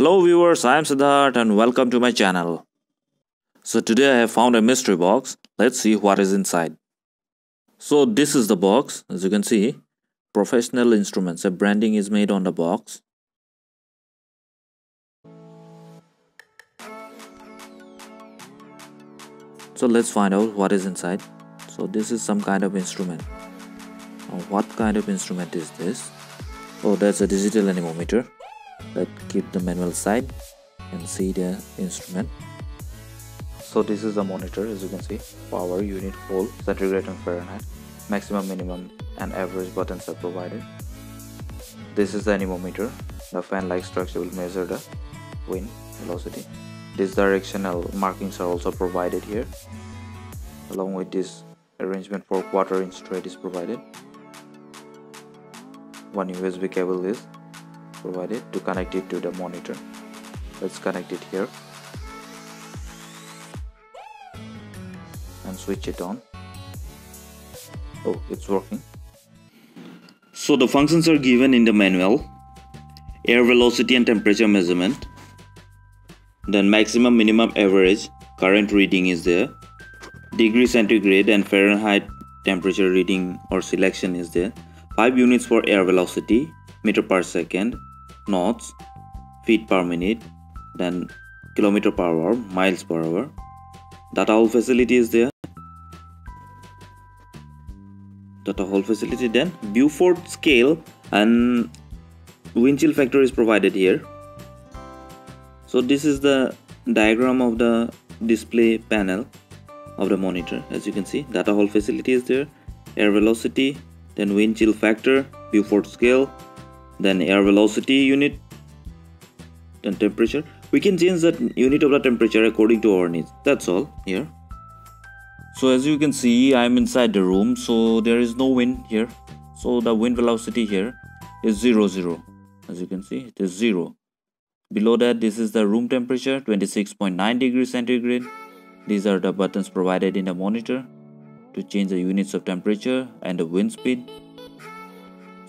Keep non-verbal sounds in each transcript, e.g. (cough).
Hello viewers, I am Siddharth and welcome to my channel. So today I have found a mystery box. Let's see what is inside. So this is the box as you can see. Professional instruments. A branding is made on the box. So let's find out what is inside. So this is some kind of instrument. what kind of instrument is this? Oh that's a digital anemometer let's keep the manual side and see the instrument. So this is the monitor as you can see. Power unit volt centigrade and fahrenheit. Maximum minimum and average buttons are provided. This is the anemometer. The fan like structure will measure the wind velocity. These directional markings are also provided here. Along with this arrangement for quarter inch thread is provided. One usb cable is provided to connect it to the monitor. Let's connect it here. And switch it on. Oh it's working. So the functions are given in the manual. Air velocity and temperature measurement. Then maximum minimum average. Current reading is there. Degree centigrade and fahrenheit temperature reading or selection is there. 5 units for air velocity meter per second knots feet per minute then kilometer per hour miles per hour. Data hold facility is there. Data hold facility then. Beaufort scale and wind chill factor is provided here. So this is the diagram of the display panel of the monitor. As you can see data hold facility is there. Air velocity then wind chill factor Beaufort scale then air velocity unit and temperature. We can change that unit of the temperature according to our needs. That's all here. So as you can see i'm inside the room so there is no wind here. So the wind velocity here is zero zero. As you can see it is zero. Below that this is the room temperature 26.9 degrees centigrade. These are the buttons provided in the monitor to change the units of temperature and the wind speed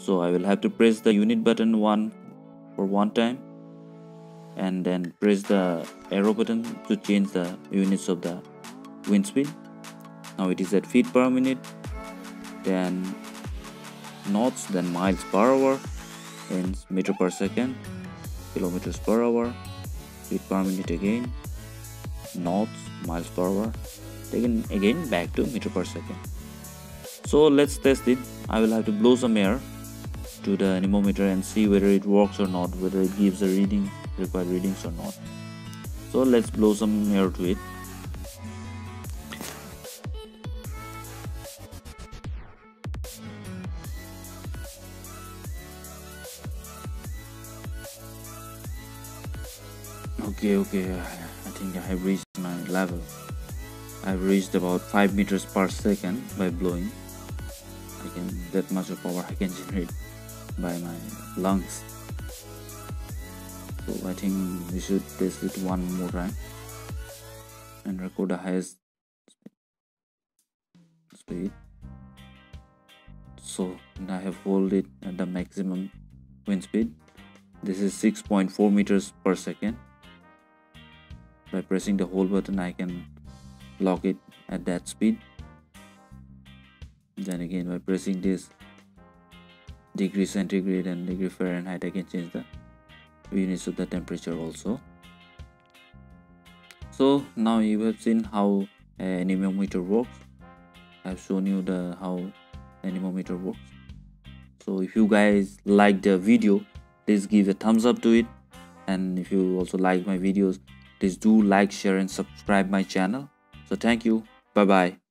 so I will have to press the unit button one for one time and then press the arrow button to change the units of the wind speed. Now it is at feet per minute then knots then miles per hour and meter per second kilometers per hour feet per minute again knots miles per hour again again back to meter per second. So let's test it. I will have to blow some air to the anemometer and see whether it works or not whether it gives the reading required readings or not. So let's blow some air to it. Okay okay i think i have reached my level. I've reached about 5 meters per second by blowing. I can that much of power i can (laughs) generate by my lungs. So I think we should test it one more time and record the highest speed. So I have hold it at the maximum wind speed. This is 6.4 meters per second. By pressing the hold button I can lock it at that speed. Then again by pressing this degree centigrade and degree Fahrenheit I can change the units of the temperature also. So now you have seen how an anemometer works. I've shown you the how anemometer works. So if you guys like the video please give a thumbs up to it. And if you also like my videos please do like share and subscribe my channel. So thank you. Bye bye